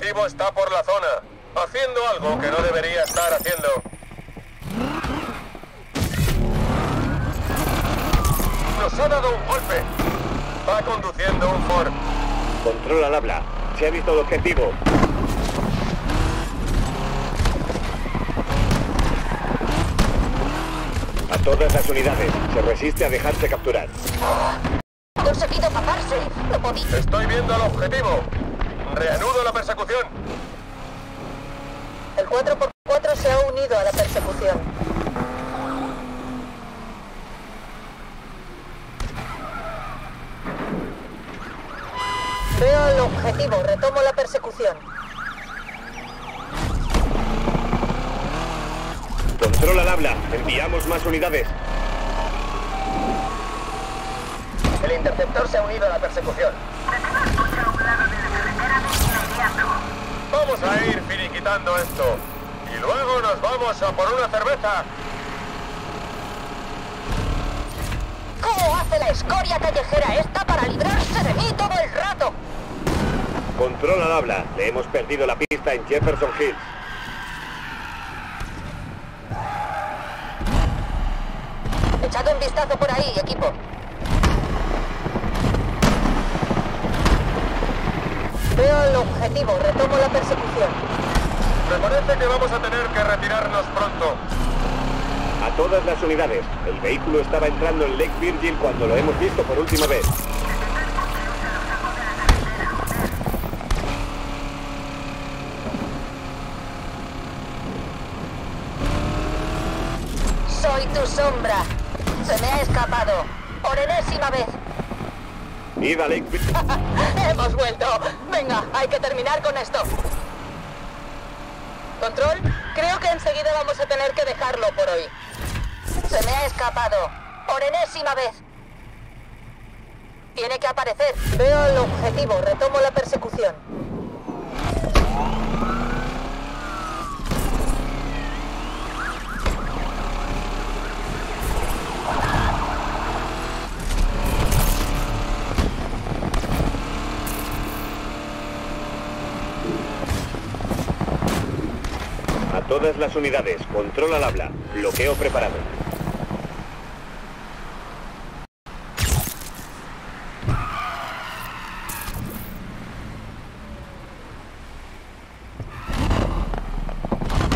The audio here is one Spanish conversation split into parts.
objetivo está por la zona, haciendo algo que no debería estar haciendo. Nos ha dado un golpe. Va conduciendo un Ford. Control al habla. Se ha visto el objetivo. A todas las unidades. Se resiste a dejarse capturar. Ha conseguido taparse. No podía. Estoy viendo al objetivo. Reanudo la persecución. El 4x4 se ha unido a la persecución. Veo el objetivo. Retomo la persecución. Control al habla. Enviamos más unidades. El interceptor se ha unido a la persecución. Vamos a ir finiquitando esto. Y luego nos vamos a por una cerveza. ¿Cómo hace la escoria callejera esta para librarse de mí todo el rato? Control al habla. Le hemos perdido la pista en Jefferson Hills. Echad un vistazo por ahí, equipo. Veo el objetivo. Retomo la persecución. Me parece que vamos a tener que retirarnos pronto. A todas las unidades. El vehículo estaba entrando en Lake Virgin cuando lo hemos visto por última vez. Soy tu sombra. Se me ha escapado. Por enésima vez. Hemos vuelto. Venga, hay que terminar con esto. Control, creo que enseguida vamos a tener que dejarlo por hoy. Se me ha escapado. Por enésima vez. Tiene que aparecer. Veo el objetivo. Retomo la persecución. A todas las unidades. Control al habla. Bloqueo preparado.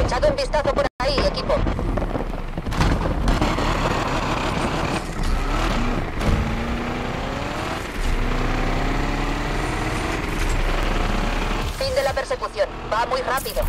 Echad un vistazo por ahí, equipo. Fin de la persecución. Va muy rápido.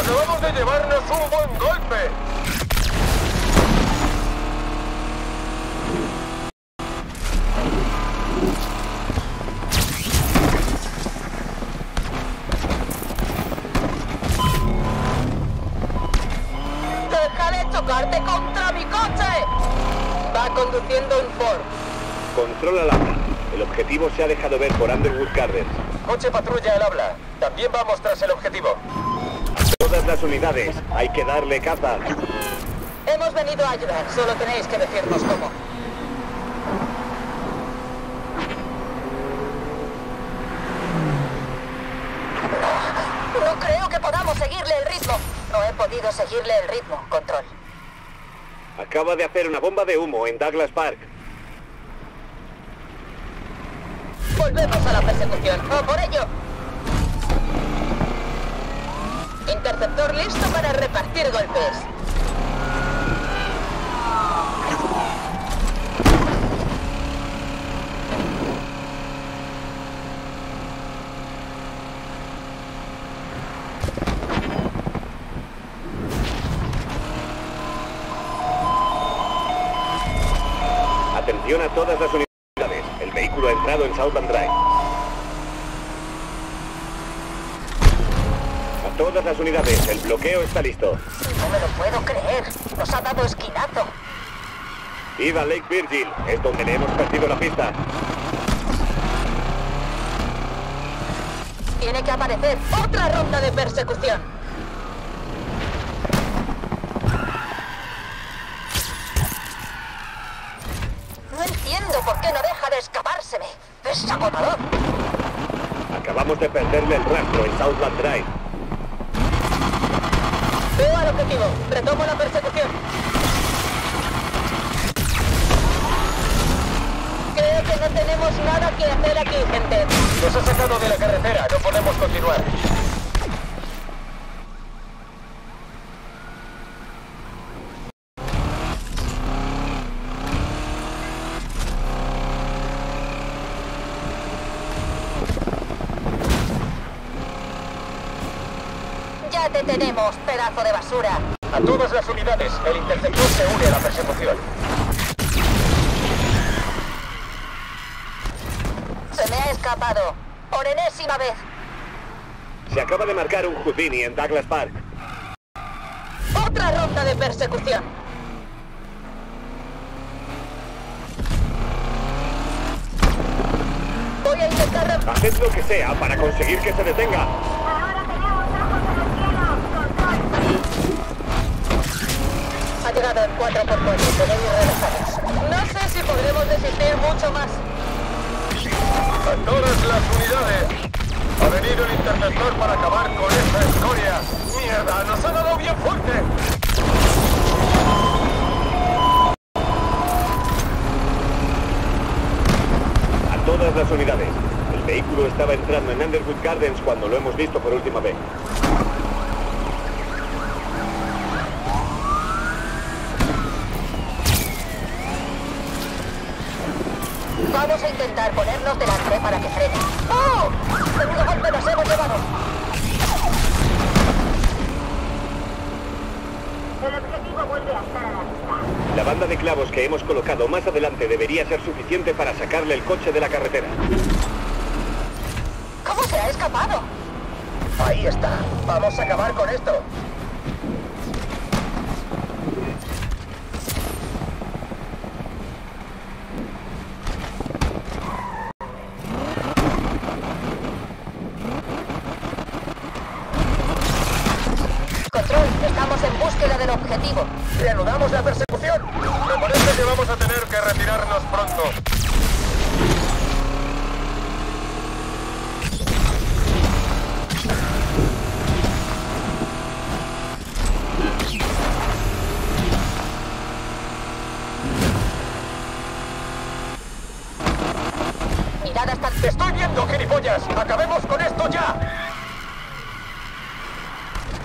Acabamos de llevarnos un buen golpe. ¡Deja de chocarte contra mi coche! Va conduciendo un Ford. Control al habla. El objetivo se ha dejado ver por Underwood Gardens. Coche patrulla al habla. También vamos tras el objetivo. Todas las unidades. Hay que darle caza. Hemos venido a ayudar. Solo tenéis que decirnos cómo. No creo que podamos seguirle el ritmo. No he podido seguirle el ritmo, control. Acaba de hacer una bomba de humo en Douglas Park. Volvemos a la persecución. ¡A por ello! Interceptor listo para repartir golpes. Atención a todas las unidades. El vehículo ha entrado en Southland Drive. A todas las unidades, el bloqueo está listo. No me lo puedo creer. Nos ha dado esquinazo. Id a Lake Virgil, es donde le hemos perdido la pista. Tiene que aparecer otra ronda de persecución. Entiendo por qué no deja de escapárseme. Es agotador. Acabamos de perderle el rastro en Southland Drive. Veo al objetivo. Retomo la persecución. Creo que no tenemos nada que hacer aquí, gente. Nos ha sacado de la carretera. No podemos continuar. Tenemos, pedazo de basura. A todas las unidades, el interceptor se une a la persecución. Se me ha escapado. Por enésima vez. Se acaba de marcar un Houdini en Douglas Park. Otra ronda de persecución. Voy a intentar... Haced lo que sea para conseguir que se detenga. Llegado en 4x4. Tenéis relajados. No sé si podremos resistir mucho más. A todas las unidades. Ha venido el interceptor para acabar con esta escoria. ¡Mierda! ¡Nos ha dado bien fuerte! A todas las unidades. El vehículo estaba entrando en Underwood Gardens cuando lo hemos visto por última vez. Vamos a intentar ponernos delante para que frene. ¡Oh! ¡Segundo golpe nos hemos llevado! El objetivo vuelve a estar a la vista. La banda de clavos que hemos colocado más adelante debería ser suficiente para sacarle el coche de la carretera. ¿Cómo se ha escapado? Ahí está. Vamos a acabar con esto. Control, estamos en búsqueda del objetivo. Reanudamos la persecución. Me parece que vamos a tener que retirarnos pronto. Mirad hasta el... ¡Te estoy viendo, gilipollas! ¡Acabemos con esto ya!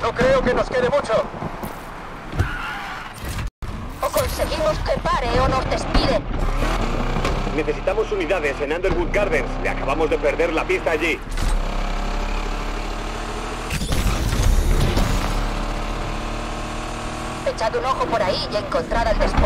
No creo que nos quede mucho. O conseguimos que pare o nos despide. Unidades en Underwood Gardens. Le acabamos de perder la pista allí. Echad un ojo por ahí y encontrad al este.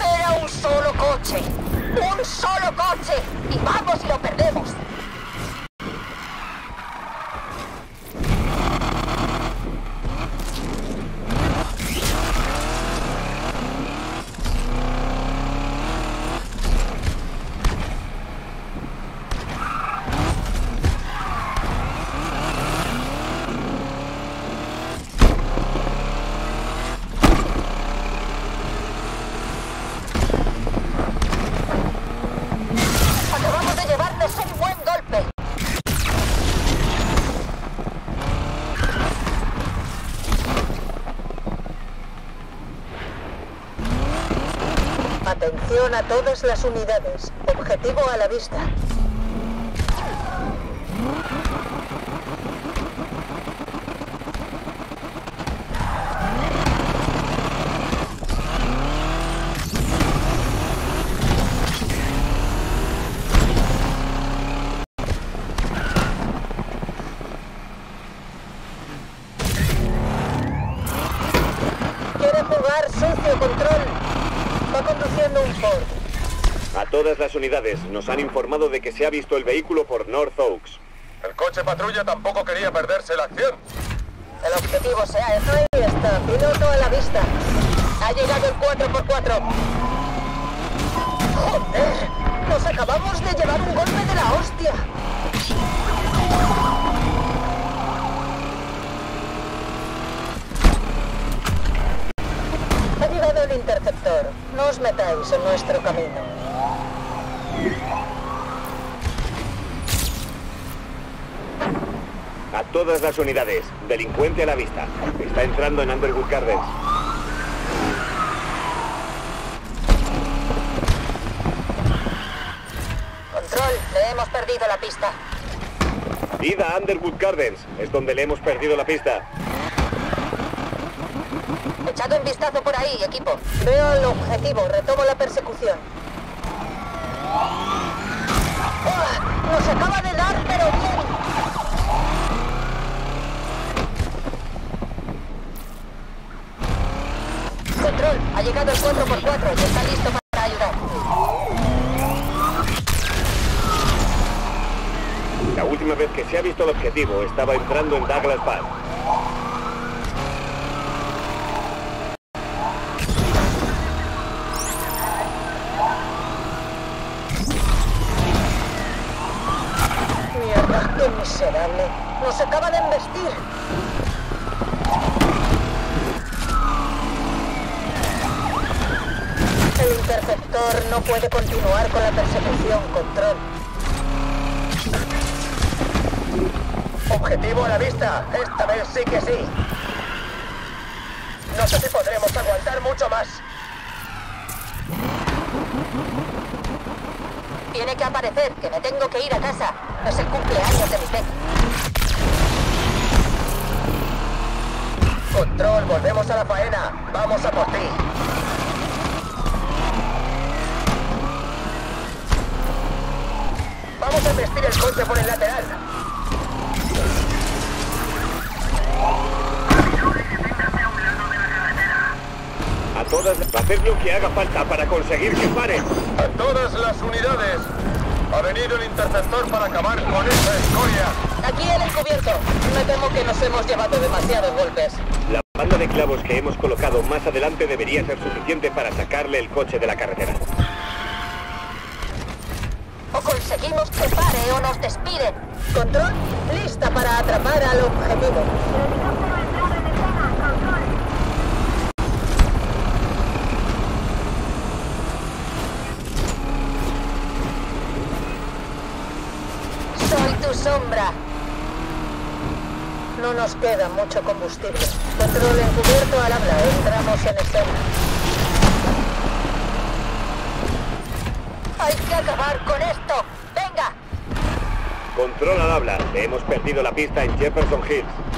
Era un solo coche. Un solo coche. Y vamos y lo perdemos. A todas las unidades. Objetivo a la vista. Quiere jugar sucio control. Va un Ford. A todas las unidades nos han informado de que se ha visto el vehículo por North Oaks. El coche patrulla tampoco quería perderse la acción. El objetivo se ha Ahí está, piloto a la vista. Ha llegado el 4x4. ¡Joder! Nos acabamos de llevar un golpe de la hostia. Llegado el interceptor. No os metáis en nuestro camino. A todas las unidades, delincuente a la vista. Está entrando en Underwood Gardens. Control, le hemos perdido la pista. Ida a Underwood Gardens, es donde le hemos perdido la pista. Echado un vistazo por ahí, equipo. Veo el objetivo, retomo la persecución. ¡Ah! Nos acaba de dar, pero bien. Control, ha llegado el 4x4 y está listo para ayudar. La última vez que se ha visto el objetivo estaba entrando en Douglas Park. Sí que sí. No sé si podremos aguantar mucho más. Tiene que aparecer, que me tengo que ir a casa. Es el cumpleaños de mi peque. Control, volvemos a la faena. Vamos a por ti. Vamos a investir el coche por el lateral. A todas, hacer lo que haga falta para conseguir que pare. A todas las unidades. Ha venido el interceptor para acabar con esa escoria. Aquí el encubierto. Me temo que nos hemos llevado demasiados golpes. La banda de clavos que hemos colocado más adelante debería ser suficiente para sacarle el coche de la carretera. O conseguimos que pare o nos despiden. Control, lista para atrapar al objetivo. Soy tu sombra. No nos queda mucho combustible. Control encubierto al habla. Entramos en escena. Hay que acabar con esto. ¡Venga! Control al habla. Hemos perdido la pista en Jefferson Hills.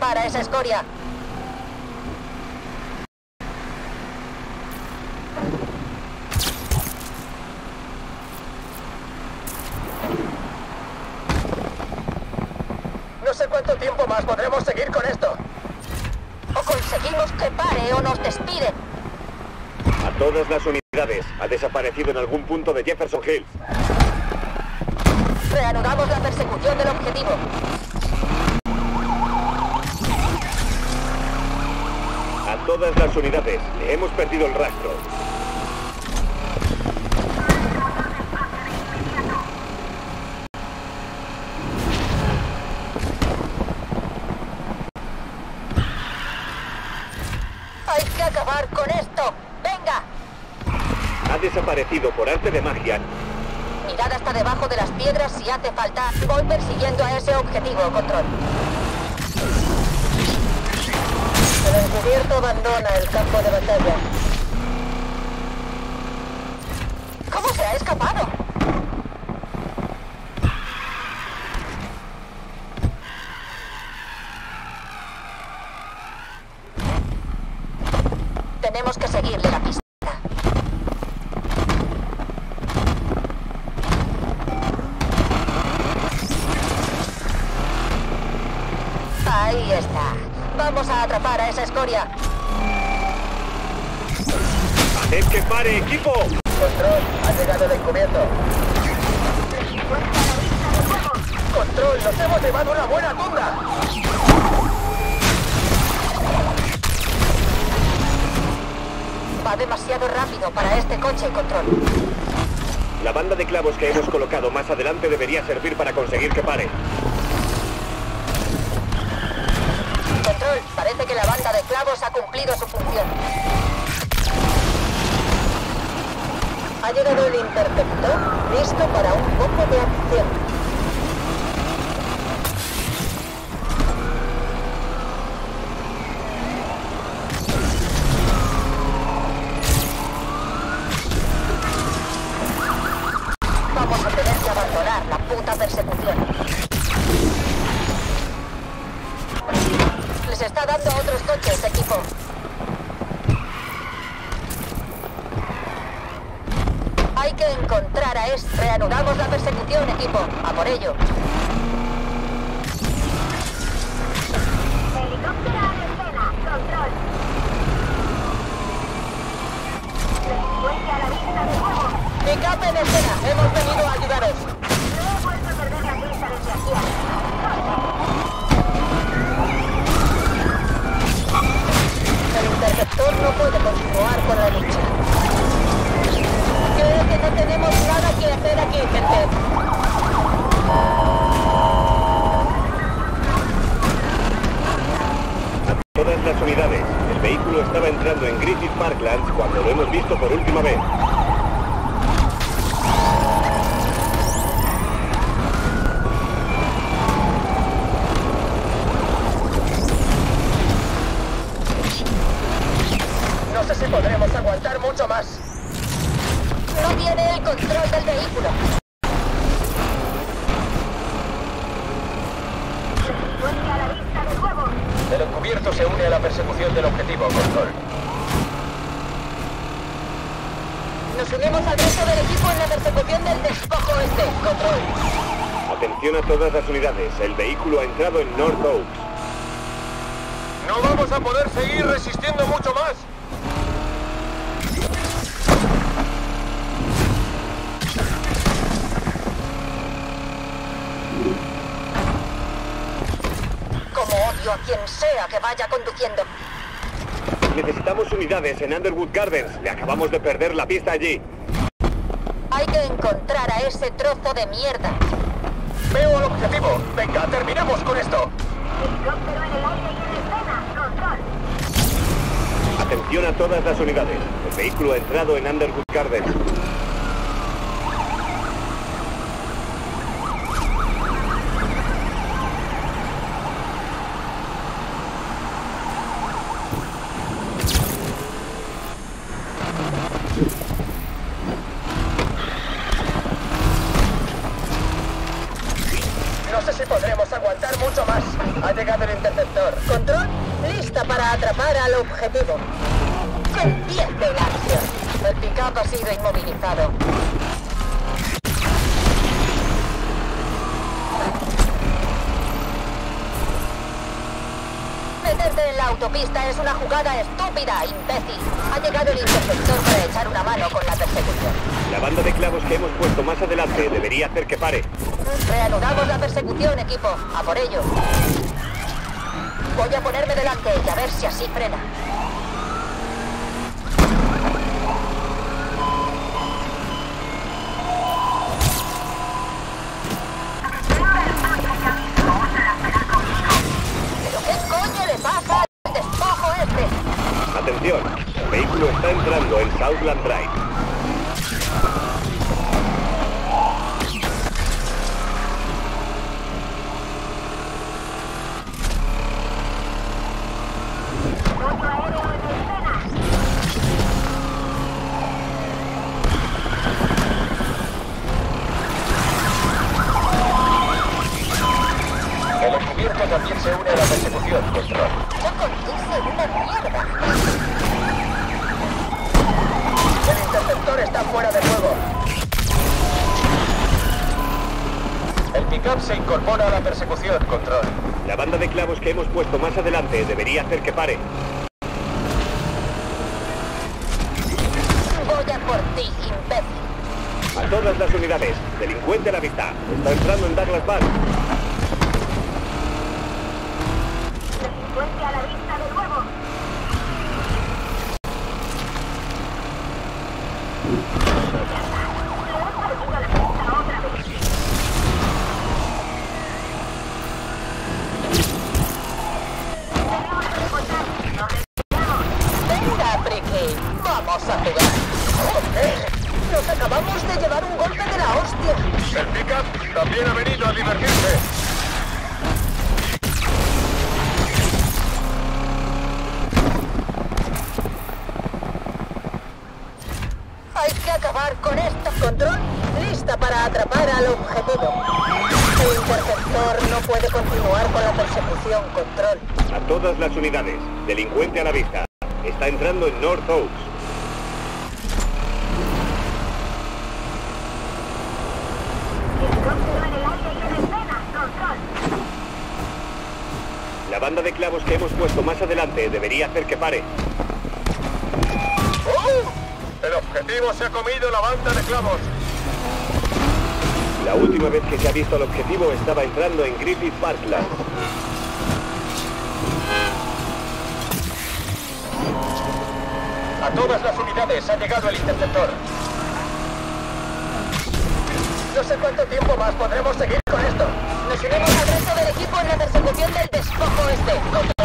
Vamos a atrapar a esa escoria. No sé cuánto tiempo más podremos seguir con esto. O conseguimos que pare o nos despiden. A todas las unidades. Ha desaparecido en algún punto de Jefferson Hills. Reanudamos la persecución del objetivo. Todas las unidades. Le hemos perdido el rastro. Hay que acabar con esto. ¡Venga! desaparecido por arte de magia. Mirad hasta debajo de las piedras si hace falta. Voy persiguiendo a ese objetivo, control. El encubierto abandona el campo de batalla. ¿Cómo se ha escapado? Tenemos que seguirle la pista. Ahí está. Vamos a atrapar a esa escoria. ¡Haced que pare, equipo! Control, ha llegado el encubierto. Control, nos hemos llevado una buena tunda. Va demasiado rápido para este coche, control. La banda de clavos que hemos colocado más adelante debería servir para conseguir que pare. Control, parece que la ha cumplido su función. Ha llegado el interceptor, listo para un poco de acción. Encontrar a este. Reanudamos la persecución, equipo. A por ello. Helicóptero en escena. Control. Delincuencia a la vista de fuego. Pick-up en escena. Hemos venido a ayudaros. No he vuelto a perder la vista desde aquí. El interceptor no puede continuar con la lucha. Tenemos nada que hacer aquí, gente. Todas las unidades. El vehículo estaba entrando en Griffith Parklands cuando lo hemos visto por última vez. Nos unimos al resto del equipo en la persecución del despojo este. Control. Atención a todas las unidades. El vehículo ha entrado en North Oaks. No vamos a poder seguir resistiendo mucho más. Como odio a quien sea que vaya conduciendo. Necesitamos unidades en Underwood Gardens. Le acabamos de perder la pista allí. Hay que encontrar a ese trozo de mierda. Veo el objetivo. Venga, terminemos con esto. Helicóptero en el aire y en escena. Control. Atención a todas las unidades. El vehículo ha entrado en Underwood Gardens. Ha sido inmovilizado. Meterte en la autopista es una jugada estúpida, imbécil. Ha llegado el interceptor para echar una mano con la persecución. La banda de clavos que hemos puesto más adelante debería hacer que pare. Reanudamos la persecución, equipo. A por ello. Voy a ponerme delante y a ver si así frena. Pickup se incorpora a la persecución, control. La banda de clavos que hemos puesto más adelante debería hacer que pare. Voy a por ti, imbécil. A todas las unidades, delincuente a la vista. Está entrando en Douglas Bank. Unidades, delincuente a la vista. Está entrando en North Oaks. La banda de clavos que hemos puesto más adelante debería hacer que pare. ¡Oh! El objetivo se ha comido la banda de clavos. La última vez que se ha visto al objetivo estaba entrando en Griffith Parkland. Todas las unidades ha llegado el interceptor. No sé cuánto tiempo más podremos seguir con esto. Nos unimos al resto del equipo en la persecución del despojo este.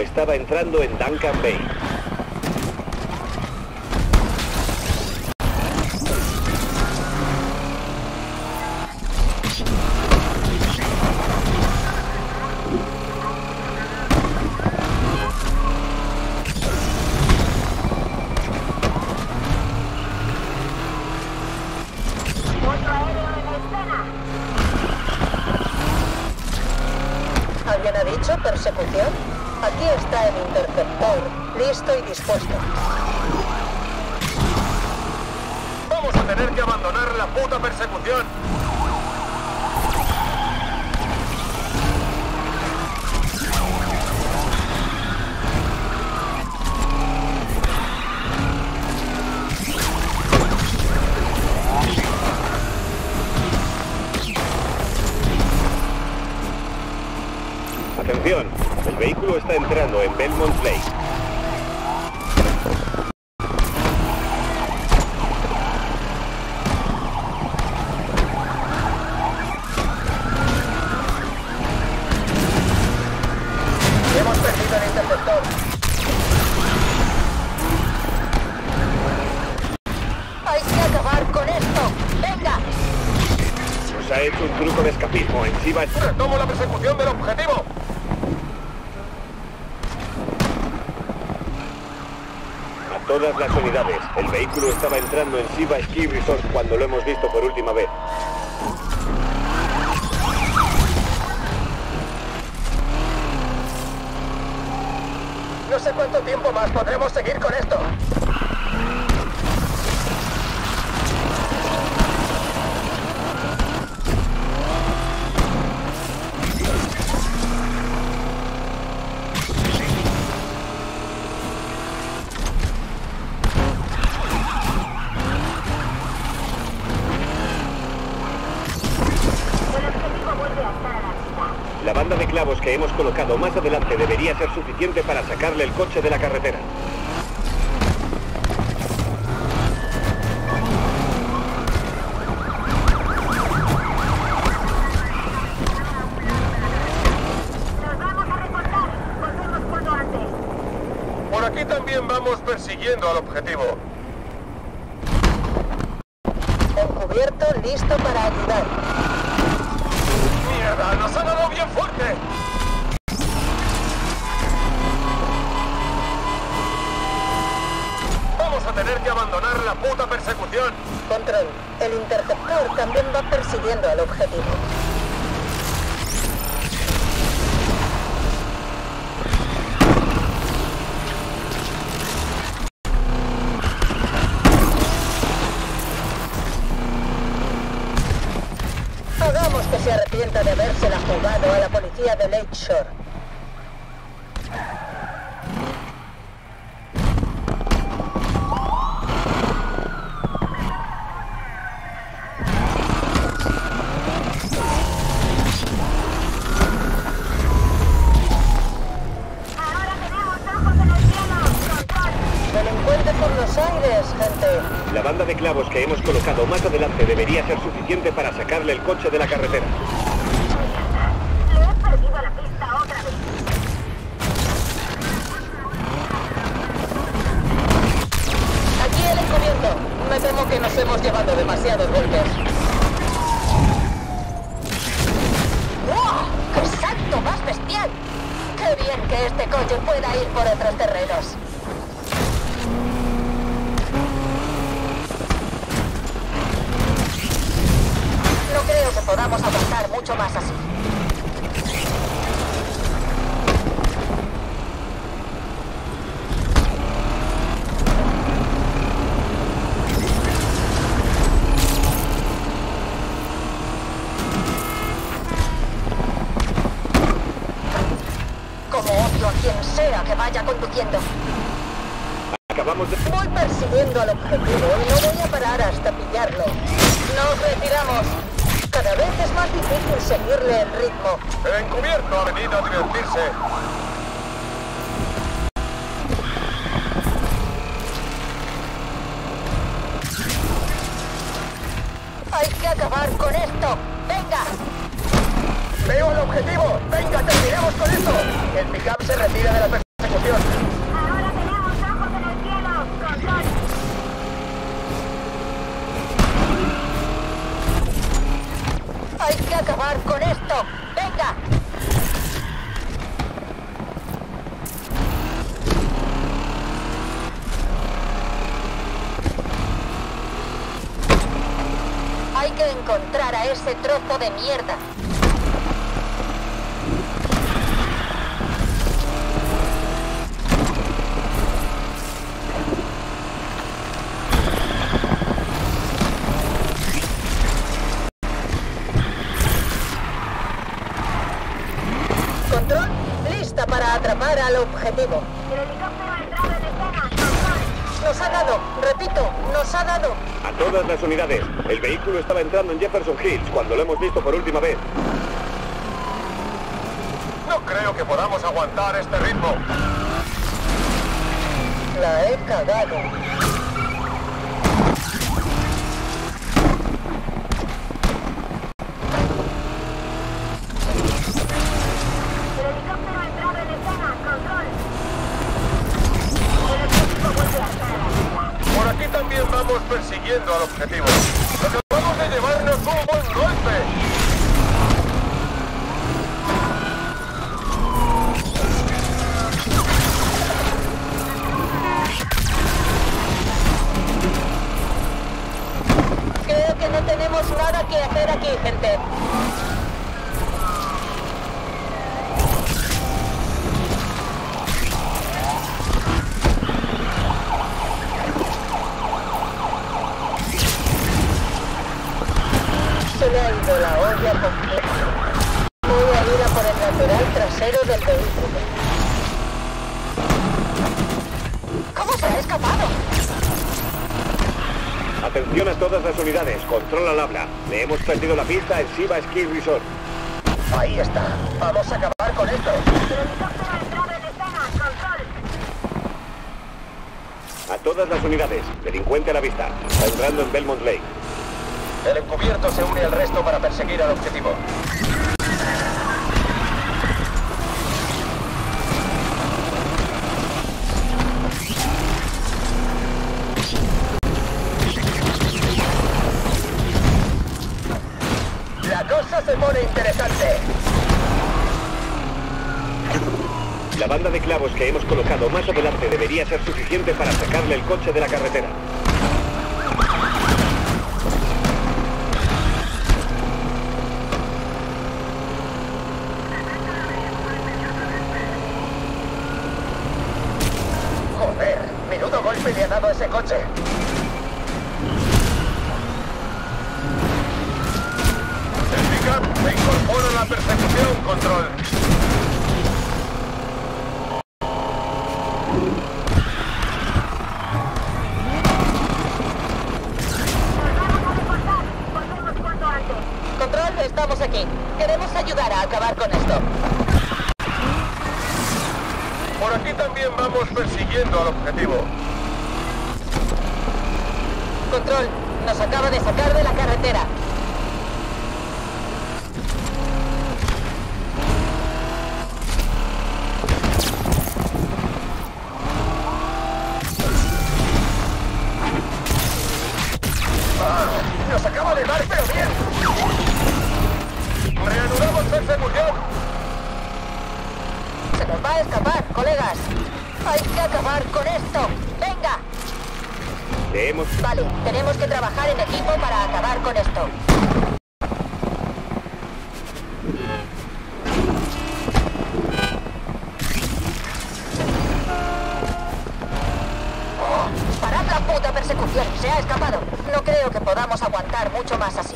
Estaba entrando en Duncan Bay. Todas las unidades, el vehículo estaba entrando en Siva Ski Resort cuando lo hemos visto por última vez. No sé cuánto tiempo más podremos seguir con esto. El objetivo vuelve a estar a la vista. La banda de clavos que hemos colocado más adelante debería ser suficiente para sacarle el coche de la carretera. Tener que abandonar la puta persecución. Control. El interceptor también va persiguiendo al objetivo. Hagamos que se arrepienta de habérsela jugado a la policía de Lakeshore. Para sacarle el coche de la carretera. Mucho más así. Como odio a quien sea que vaya conduciendo. Acabamos de... Voy persiguiendo al objetivo y no voy a parar hasta pillarlo. Nos retiramos. Cada vez es más difícil seguirle el ritmo. Encubierto ha venido a divertirse. ¡Hay que acabar con esto! ¡Venga! ¡Veo el objetivo! ¡Venga, terminemos con esto! El pickup se retira de la persecución. Ahora tenemos ojos en el cielo. Control. Hay que acabar con esto. ¡Venga! Hay que encontrar a ese trozo de mierda. Control, lista para atrapar al objetivo. El helicóptero ha entrado en escena. Control. Nos ha dado, repito, nos ha dado. A todas las unidades. El vehículo estaba entrando en Jefferson Hills cuando lo hemos visto por última vez. No creo que podamos aguantar este ritmo. La he cagado. Que no tenemos nada que hacer aquí, gente. Se le ha ido la olla completa. Voy a ir a por el lateral trasero del vehículo. ¿Cómo se ha escapado? Atención a todas las unidades. Control al habla. Le hemos perdido la pista en Siva Ski Resort. Ahí está. Vamos a acabar con esto. El. A todas las unidades. Delincuente a la vista. Está entrando en Belmont Lake. El encubierto se une al resto para perseguir al objetivo. Clavos que hemos colocado más adelante debería ser suficiente para sacarle el coche de la carretera. Joder, menudo golpe le ha dado ese coche. Aguantar mucho más así.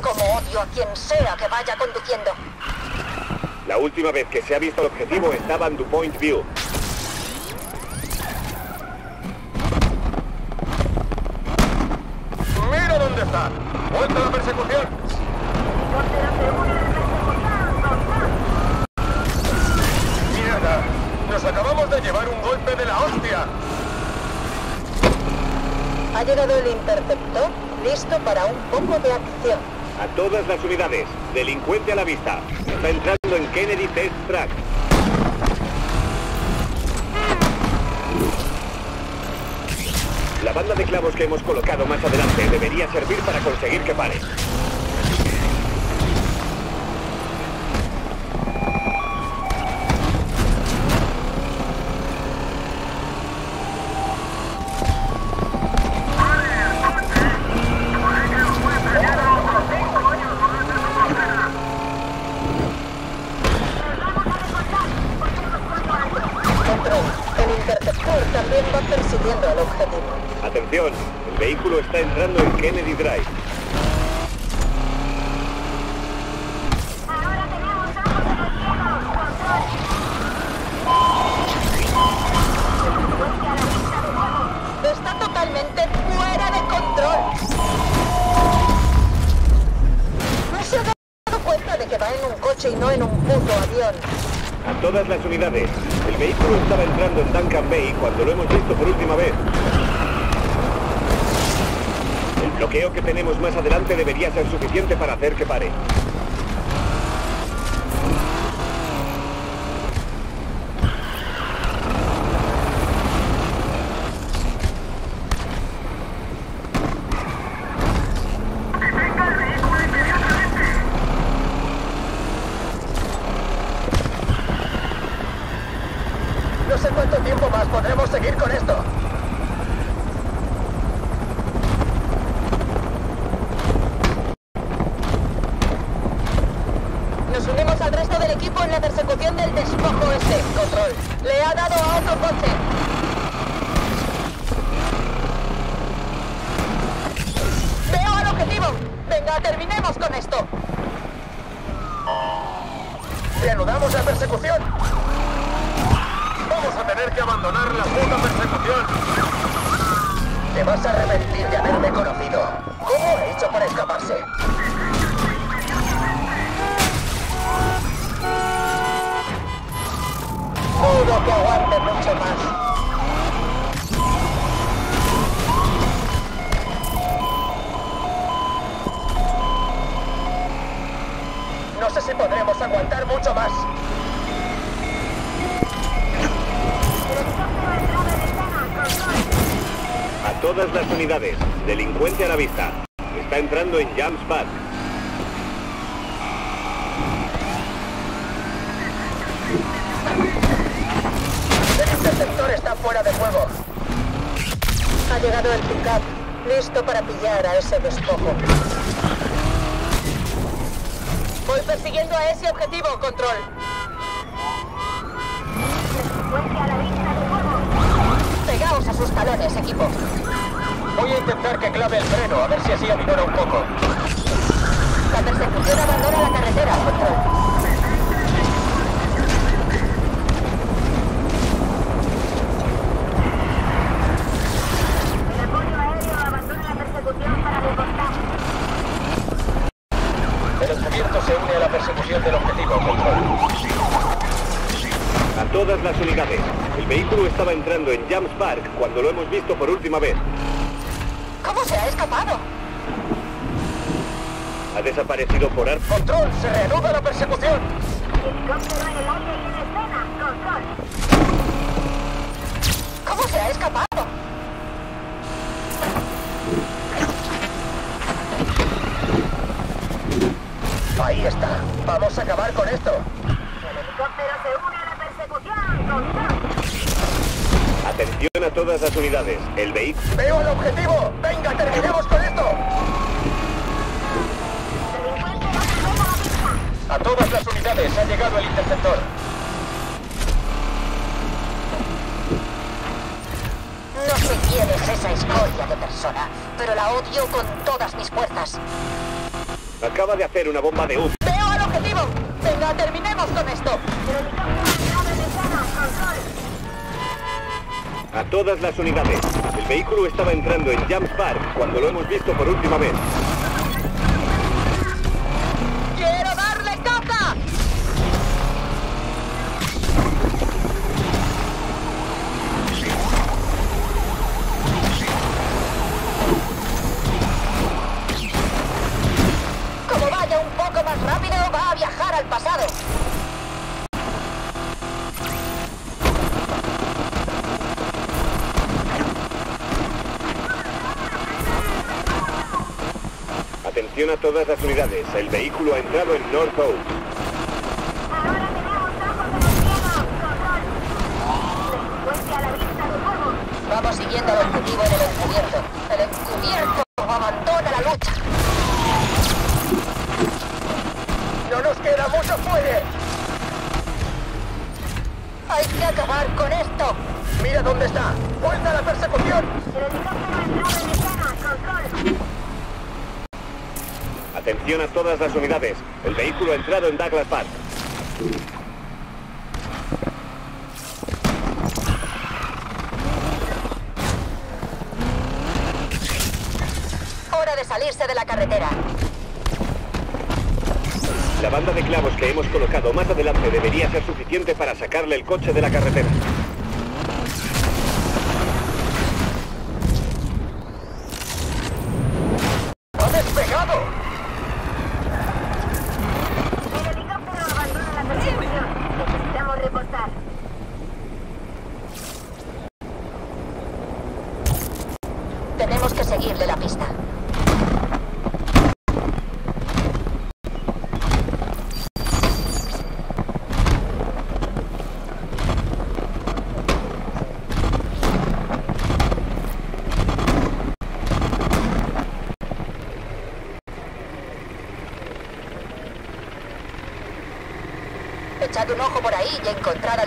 Como odio a quien sea que vaya conduciendo. La última vez que se ha visto el objetivo estaba en DuPoint View. Mira dónde está. Vuelta a la persecución. Mierda. Nos acabamos de llevar un golpe de la hostia. Ha llegado el interceptor, listo para un poco de acción. A todas las unidades. Delincuente a la vista. Está entrando en Kennedy Test Track. La banda de clavos que hemos colocado más adelante debería servir para conseguir que pare. Persiguiendo al objetivo. Atención, el vehículo está entrando en Kennedy Drive. Está totalmente fuera de control. No se ha dado cuenta de que va en un coche y no en un puto avión. A todas las unidades. El vehículo estaba entrando en Duncan Bay cuando lo hemos visto por última El bloqueo que tenemos más adelante debería ser suficiente para hacer que pare. No sé cuánto tiempo más podremos seguir con esto. Al resto del equipo en la persecución del despojo este. Control. Le ha dado a otro coche. Veo al objetivo. Venga, terminemos con esto. Reanudamos la persecución. Vamos a tener que abandonar la puta persecución. Te vas a arrepentir de haberme conocido. ¿Cómo ha hecho para escaparse? Dudo que aguante mucho más. No sé si podremos aguantar mucho más. A todas las unidades. Delincuente a la vista. Está entrando en Jams Pad. Ha llegado el pickup, listo para pillar a ese despojo. Voy persiguiendo a ese objetivo, control. Pegaos a sus talones, equipo. Voy a intentar que clave el freno, a ver si así aminora un poco. La persecución abandona la carretera, control. El encubierto se une a la persecución del objetivo, control. A todas las unidades. El vehículo estaba entrando en Jams Park cuando lo hemos visto por última vez. ¿Cómo se ha escapado? Ha desaparecido por ar... Control, se reanuda la persecución. ¿Cómo se ha escapado? Ahí está. Vamos a acabar con esto. Atención a todas las unidades. El vehículo... ¡Veo el objetivo! ¡Venga, terminemos con esto! A todas las unidades ha llegado el interceptor. No sé quién es esa escoria de persona, pero la odio con todas mis fuerzas. Acaba de hacer una bomba de humo. ¡Veo al objetivo! ¡Venga, terminemos con esto! A todas las unidades. El vehículo estaba entrando en Jams Park cuando lo hemos visto por última vez. Todas las unidades. El vehículo ha entrado en North Oak. Vamos siguiendo el objetivo en el encubierto. El encubierto abandona la lucha. ¡No nos queda mucho fuelle! Hay que acabar con esto. ¡Mira dónde está! ¡Vuelta a la persecución! Atención a todas las unidades. El vehículo ha entrado en Douglas Park. Hora de salirse de la carretera. La banda de clavos que hemos colocado más adelante debería ser suficiente para sacarle el coche de la carretera. ¡Ha despegado! Tenemos que seguirle la pista. Echad un ojo por ahí y encontrar.